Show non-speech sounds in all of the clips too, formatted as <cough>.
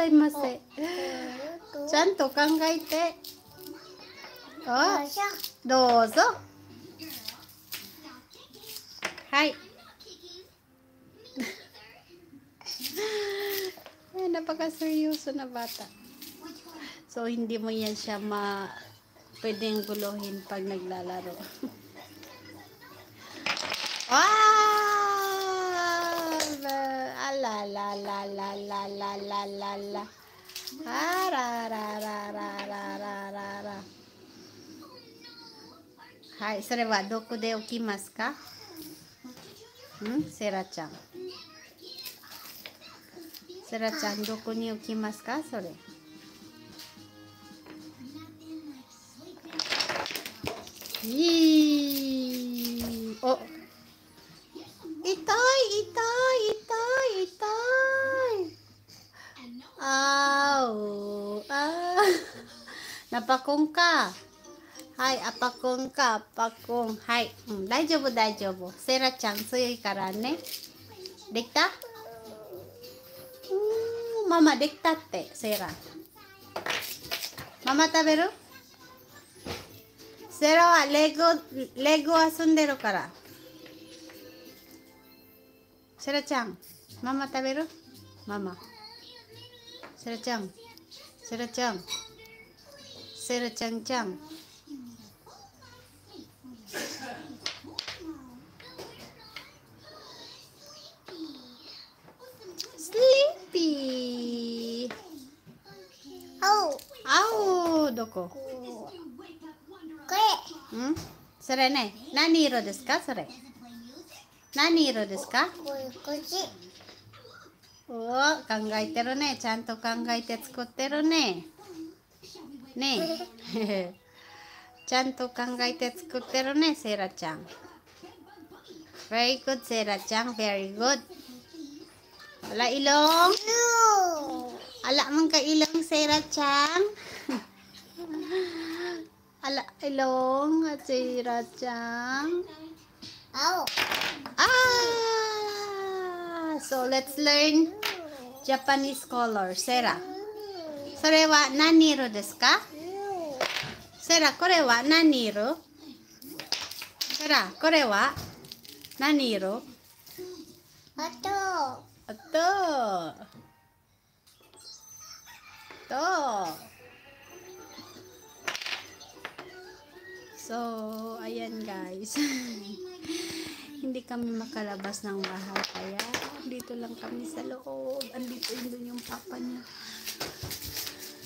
さいませ。ちゃんと考えて。あ、どうぞ。はい。Ay, <laughs> napaka-seryoso na bata. So, hindi mo yan siya ma pwedeng guluhin pag naglalaro. <laughs> ah! はい、それはどこで置きますか？ん？セラちゃん。セラちゃん、どこに置きますか？それ。ー。napakong ka. はい、アパコンか、アパコン。はい、うん、大丈夫、大丈夫。セラちゃん強いからね。できた？うーん、ママできたって、セラ。ママ食べる？セラはレゴ、レゴ遊んでるから。セラちゃん、ママ食べる？ママ。セラちゃん、セラちゃん、セラちゃんちゃん。Sleepy. Oh, あおどこ？こん？それね、何色ですか？それ。何色ですか？おー考えてるね。ちゃんと考えて作ってるね。ねえ。ちゃんと考えて作ってるね、セイラちゃん。Very good, セイラちゃん。Very good. Wala ilong? No. Ala man ka ilong, Sarah Chang. Ala ilong, Sarah Chang. Oh, Ah! So let's learn Japanese color. Sarah. それは何色ですか？セラ、これは何色？セラ、これは何色？あと、あと、と、So, ayan guys. hindi kami makalabas ng bahay. Kaya, dito lang kami sa loob. Andito yun doon yung papa niya.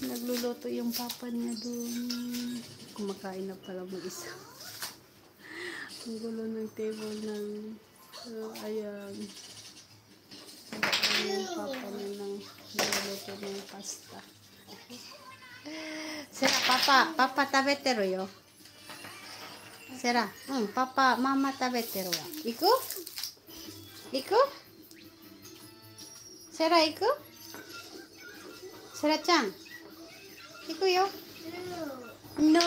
Nagluluto yung papa niya doon. Kumakain na pala mag-isa. Ang gulo ng table ng... Uh, ayan. Kumakain yung papa niya ng niluluto ng pasta. Sira, papa. Papa, tabete ro yo. セラ、うん、パパ、ママ食べてるわ。行く行くセラ行くセラちゃん、行くよ。No!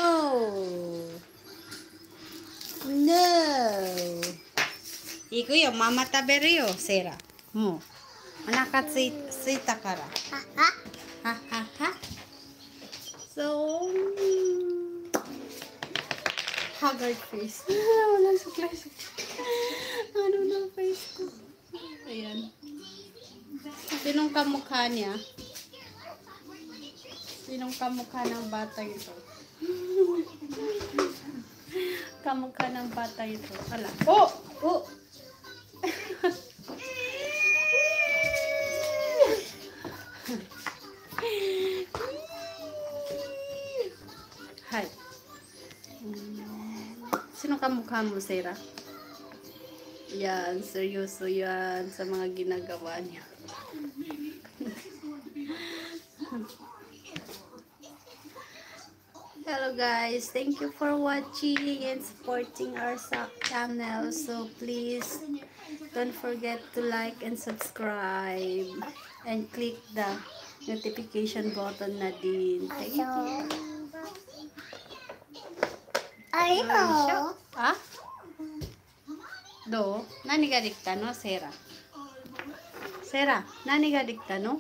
No! 行くよ、ママ食べるよ、セラ。もう、お腹ついすいたから。あ、あ、はは haggard face. <laughs> Wala sa class. ano na face ko? Ayan. Sinong kamukha niya? Sinong kamukha ng bata ito? <laughs> kamukha ng bata ito. Ala. Oh! Oh! Kamukha mo, Sarah? Yan, seryoso yan sa mga ginagawa niya. Hello guys, thank you for watching and supporting our sa- channel. So please don't forget to like and subscribe and click the notification button na din. Thank you. あれ ಆ ದೋ ನನಗೆ ಅಡಿಕ್ತಾನೋ ಸೇರಾ ಸೇರಾ ನನಗೆ ಅಡಿಕ್ತಾನೋ